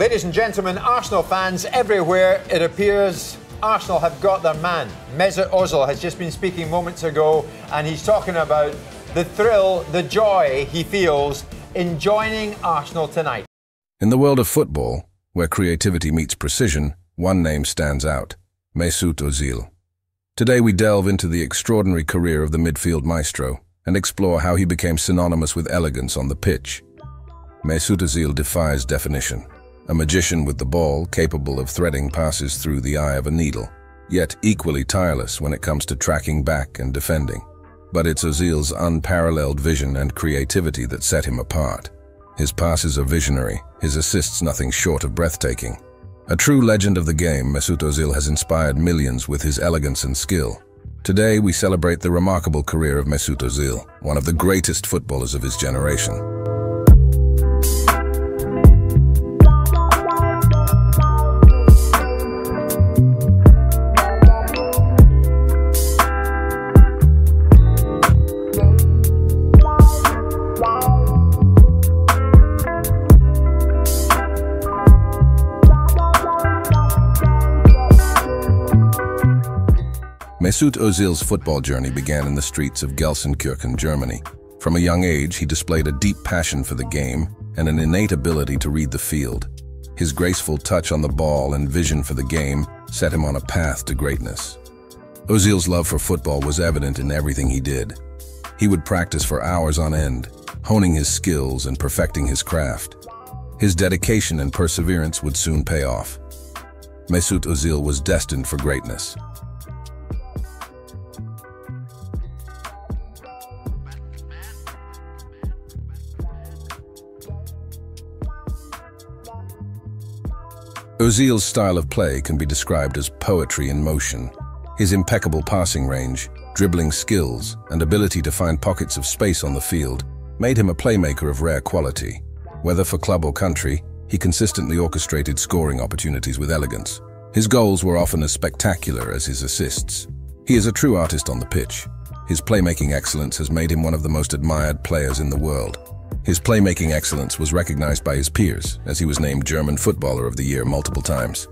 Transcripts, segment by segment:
Ladies and gentlemen, Arsenal fans everywhere, it appears Arsenal have got their man. Mesut Ozil has just been speaking moments ago, and he's talking about the thrill, the joy he feels in joining Arsenal tonight. In the world of football, where creativity meets precision, one name stands out, Mesut Ozil. Today we delve into the extraordinary career of the midfield maestro and explore how he became synonymous with elegance on the pitch. Mesut Ozil defies definition a magician with the ball capable of threading passes through the eye of a needle, yet equally tireless when it comes to tracking back and defending. But it's Ozil's unparalleled vision and creativity that set him apart. His passes are visionary, his assists nothing short of breathtaking. A true legend of the game, Mesut Ozil has inspired millions with his elegance and skill. Today, we celebrate the remarkable career of Mesut Ozil, one of the greatest footballers of his generation. Mesut Ozil's football journey began in the streets of Gelsenkirchen, Germany. From a young age, he displayed a deep passion for the game and an innate ability to read the field. His graceful touch on the ball and vision for the game set him on a path to greatness. Ozil's love for football was evident in everything he did. He would practice for hours on end, honing his skills and perfecting his craft. His dedication and perseverance would soon pay off. Mesut Ozil was destined for greatness. Ozil's style of play can be described as poetry in motion. His impeccable passing range, dribbling skills, and ability to find pockets of space on the field made him a playmaker of rare quality. Whether for club or country, he consistently orchestrated scoring opportunities with elegance. His goals were often as spectacular as his assists. He is a true artist on the pitch. His playmaking excellence has made him one of the most admired players in the world. His playmaking excellence was recognized by his peers, as he was named German Footballer of the Year multiple times.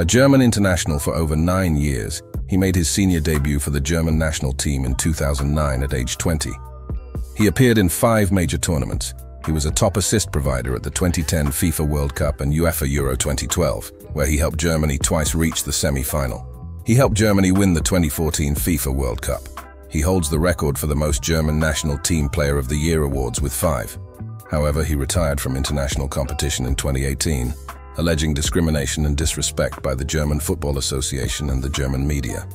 A German international for over nine years, he made his senior debut for the German national team in 2009 at age 20. He appeared in five major tournaments, He was a top assist provider at the 2010 FIFA World Cup and UEFA Euro 2012, where he helped Germany twice reach the semi-final. He helped Germany win the 2014 FIFA World Cup. He holds the record for the most German National Team Player of the Year awards with five. However, he retired from international competition in 2018, alleging discrimination and disrespect by the German Football Association and the German media.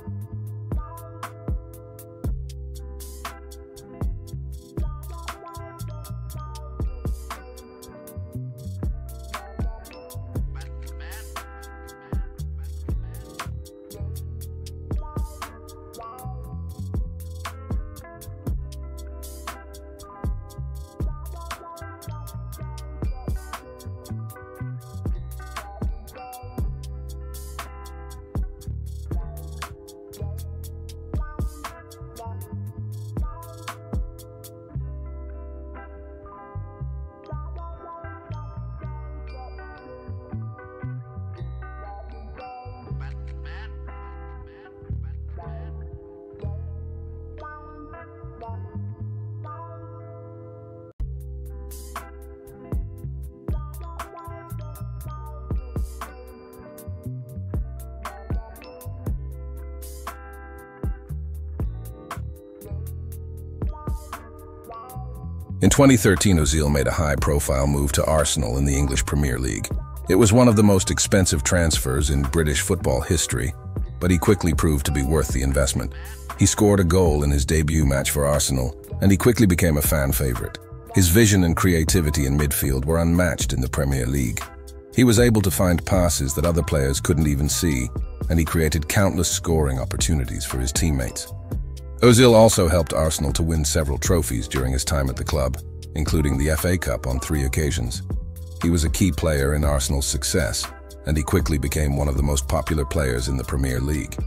In 2013, Ozil made a high-profile move to Arsenal in the English Premier League. It was one of the most expensive transfers in British football history, but he quickly proved to be worth the investment. He scored a goal in his debut match for Arsenal, and he quickly became a fan favorite. His vision and creativity in midfield were unmatched in the Premier League. He was able to find passes that other players couldn't even see, and he created countless scoring opportunities for his teammates. Ozil also helped Arsenal to win several trophies during his time at the club, including the FA Cup on three occasions. He was a key player in Arsenal's success, and he quickly became one of the most popular players in the Premier League.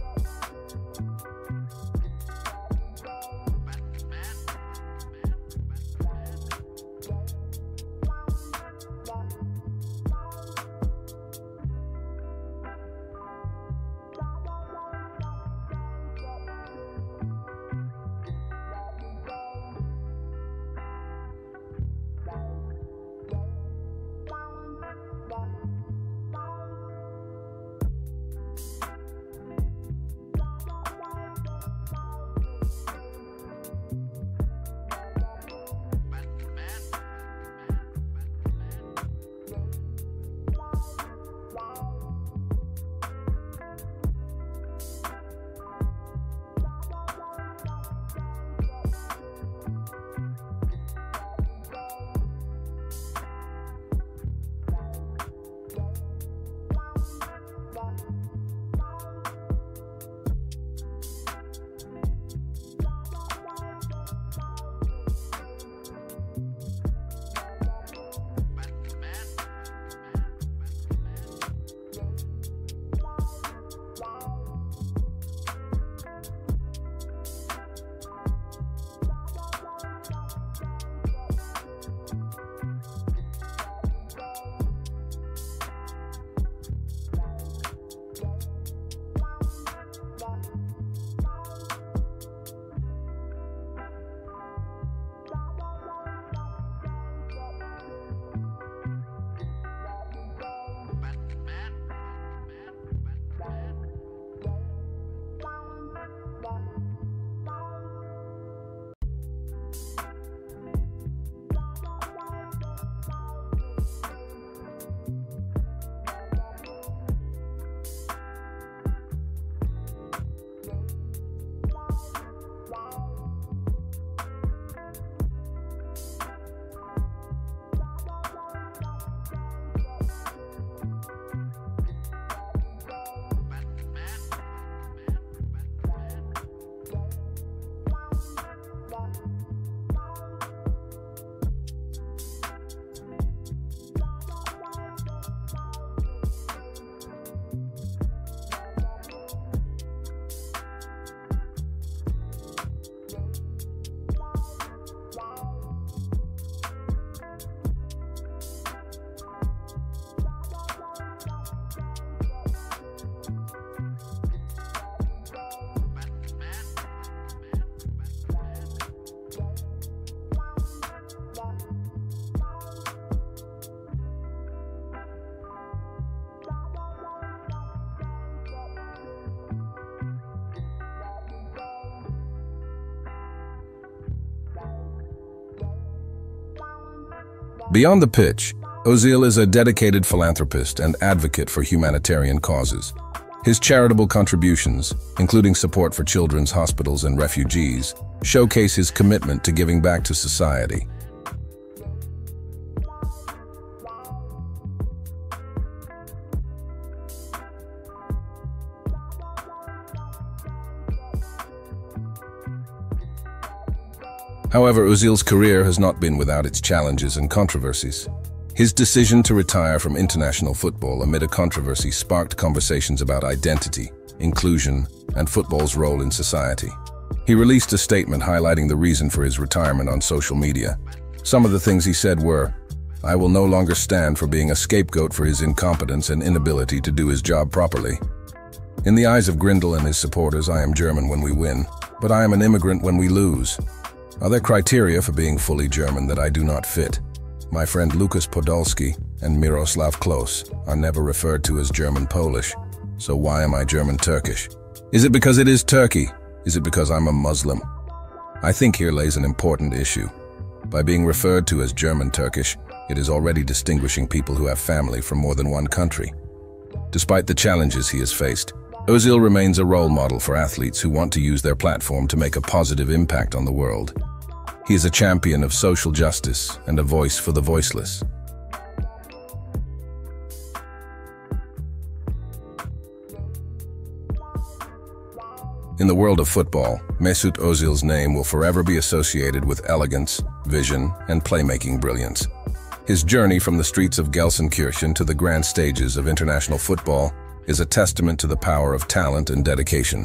Beyond the pitch, Ozil is a dedicated philanthropist and advocate for humanitarian causes. His charitable contributions, including support for children's hospitals and refugees, showcase his commitment to giving back to society. However, Ozil's career has not been without its challenges and controversies. His decision to retire from international football amid a controversy sparked conversations about identity, inclusion, and football's role in society. He released a statement highlighting the reason for his retirement on social media. Some of the things he said were, I will no longer stand for being a scapegoat for his incompetence and inability to do his job properly. In the eyes of Grindel and his supporters, I am German when we win, but I am an immigrant when we lose. Are there criteria for being fully German that I do not fit? My friend Lukas Podolski and Miroslav Klose are never referred to as German-Polish, so why am I German-Turkish? Is it because it is Turkey? Is it because I'm a Muslim? I think here lays an important issue. By being referred to as German-Turkish, it is already distinguishing people who have family from more than one country. Despite the challenges he has faced, Ozil remains a role model for athletes who want to use their platform to make a positive impact on the world. He is a champion of social justice and a voice for the voiceless. In the world of football, Mesut Ozil's name will forever be associated with elegance, vision, and playmaking brilliance. His journey from the streets of Gelsenkirchen to the grand stages of international football is a testament to the power of talent and dedication.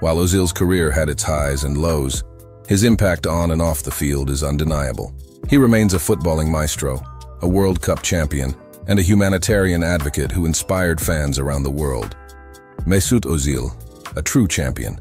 While Ozil's career had its highs and lows, his impact on and off the field is undeniable. He remains a footballing maestro, a World Cup champion, and a humanitarian advocate who inspired fans around the world. Mesut Ozil, a true champion,